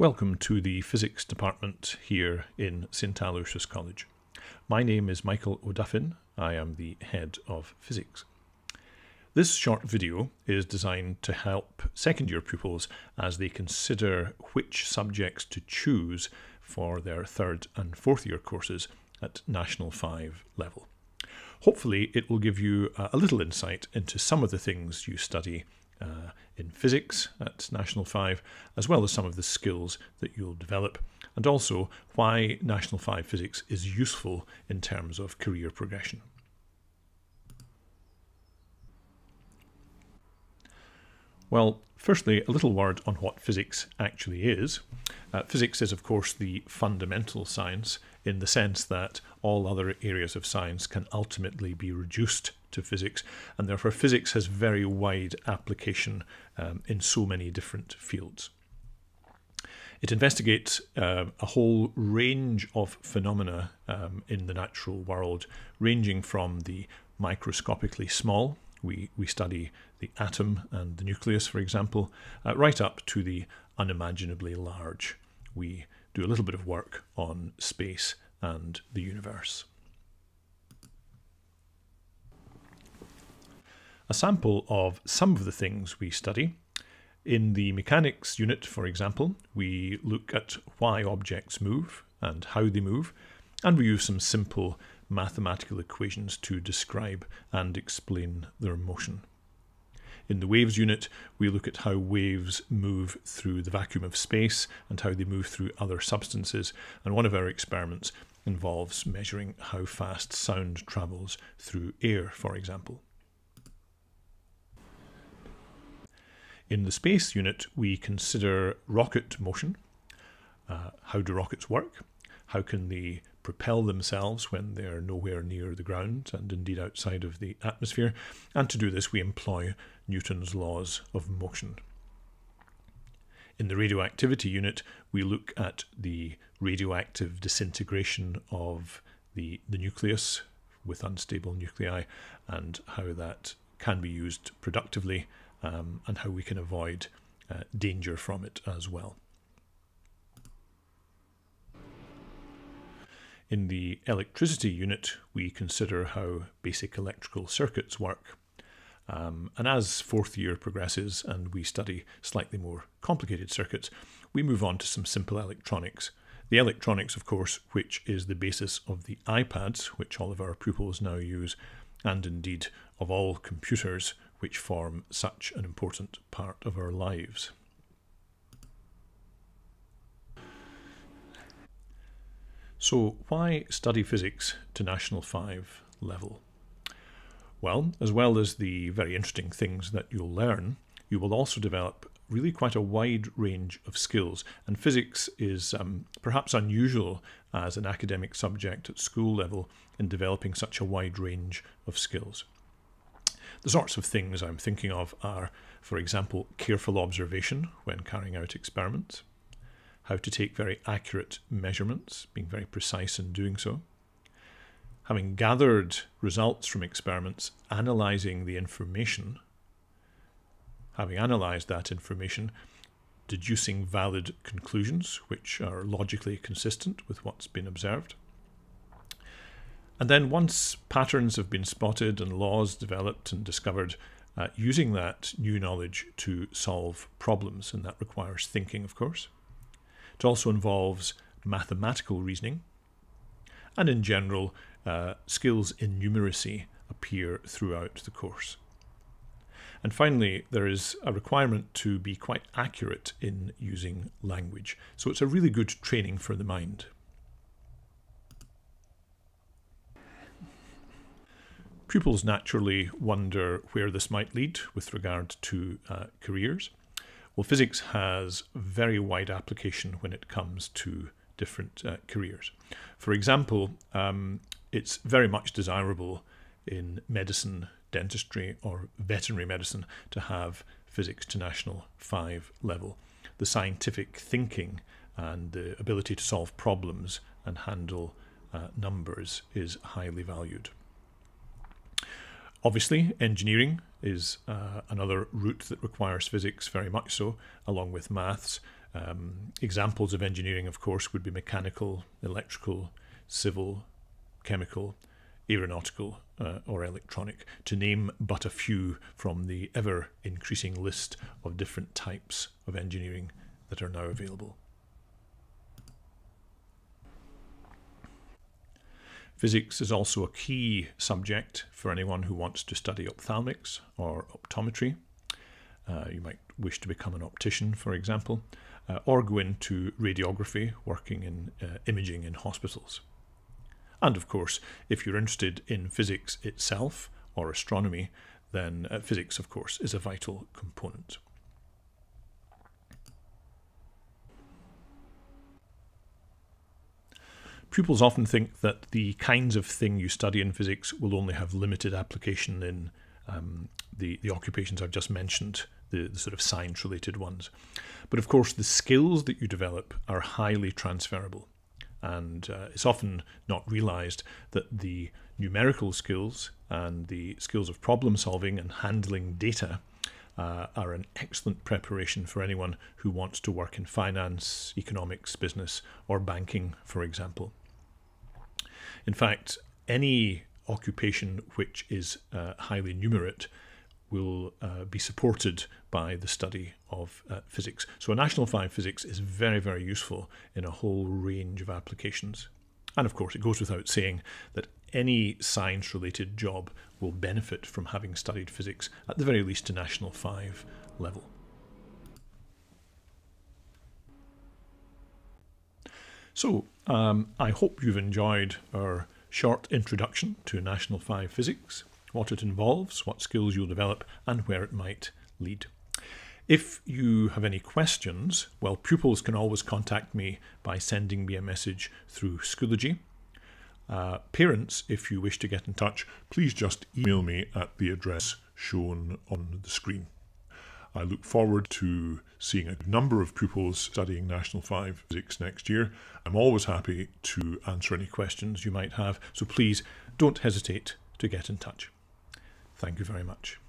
Welcome to the Physics Department here in St Aloysius College. My name is Michael O'Duffin. I am the Head of Physics. This short video is designed to help second year pupils as they consider which subjects to choose for their third and fourth year courses at National 5 level. Hopefully it will give you a little insight into some of the things you study uh, in physics at National 5, as well as some of the skills that you'll develop, and also why National 5 physics is useful in terms of career progression. Well, firstly, a little word on what physics actually is. Uh, physics is, of course, the fundamental science in the sense that all other areas of science can ultimately be reduced to physics, and therefore physics has very wide application um, in so many different fields. It investigates uh, a whole range of phenomena um, in the natural world, ranging from the microscopically small, we, we study the atom and the nucleus, for example, uh, right up to the unimaginably large. We do a little bit of work on space and the universe. A sample of some of the things we study. In the mechanics unit, for example, we look at why objects move and how they move, and we use some simple mathematical equations to describe and explain their motion. In the waves unit, we look at how waves move through the vacuum of space and how they move through other substances. And one of our experiments involves measuring how fast sound travels through air, for example. In the space unit, we consider rocket motion. Uh, how do rockets work? How can they propel themselves when they're nowhere near the ground and indeed outside of the atmosphere. And to do this, we employ Newton's laws of motion. In the radioactivity unit, we look at the radioactive disintegration of the, the nucleus with unstable nuclei and how that can be used productively um, and how we can avoid uh, danger from it as well. In the electricity unit, we consider how basic electrical circuits work. Um, and as fourth year progresses and we study slightly more complicated circuits, we move on to some simple electronics. The electronics, of course, which is the basis of the iPads, which all of our pupils now use, and indeed of all computers, which form such an important part of our lives. So why study physics to National 5 level? Well, as well as the very interesting things that you'll learn, you will also develop really quite a wide range of skills. And physics is um, perhaps unusual as an academic subject at school level in developing such a wide range of skills. The sorts of things I'm thinking of are, for example, careful observation when carrying out experiments, how to take very accurate measurements, being very precise in doing so. Having gathered results from experiments, analysing the information, having analysed that information, deducing valid conclusions which are logically consistent with what's been observed. And then once patterns have been spotted and laws developed and discovered, uh, using that new knowledge to solve problems, and that requires thinking, of course. It also involves mathematical reasoning, and in general, uh, skills in numeracy appear throughout the course. And finally, there is a requirement to be quite accurate in using language. So it's a really good training for the mind. Pupils naturally wonder where this might lead with regard to uh, careers. Well, physics has very wide application when it comes to different uh, careers. For example, um, it's very much desirable in medicine, dentistry, or veterinary medicine to have physics to national 5 level. The scientific thinking and the ability to solve problems and handle uh, numbers is highly valued. Obviously, engineering is uh, another route that requires physics very much so, along with maths. Um, examples of engineering, of course, would be mechanical, electrical, civil, chemical, aeronautical, uh, or electronic, to name but a few from the ever increasing list of different types of engineering that are now available. Physics is also a key subject for anyone who wants to study ophthalmics or optometry. Uh, you might wish to become an optician, for example, uh, or go into radiography, working in uh, imaging in hospitals. And of course, if you're interested in physics itself or astronomy, then uh, physics, of course, is a vital component. Pupils often think that the kinds of thing you study in physics will only have limited application in um, the, the occupations I've just mentioned, the, the sort of science related ones. But of course, the skills that you develop are highly transferable. And uh, it's often not realized that the numerical skills and the skills of problem solving and handling data uh, are an excellent preparation for anyone who wants to work in finance, economics, business, or banking, for example. In fact, any occupation which is uh, highly numerate will uh, be supported by the study of uh, physics. So a National 5 physics is very, very useful in a whole range of applications. And of course, it goes without saying that any science related job will benefit from having studied physics, at the very least to National 5 level. So, um, I hope you've enjoyed our short introduction to National 5 Physics, what it involves, what skills you'll develop, and where it might lead. If you have any questions, well, pupils can always contact me by sending me a message through Schoology. Uh, parents, if you wish to get in touch, please just email me at the address shown on the screen. I look forward to seeing a number of pupils studying National 5 Physics next year. I'm always happy to answer any questions you might have, so please don't hesitate to get in touch. Thank you very much.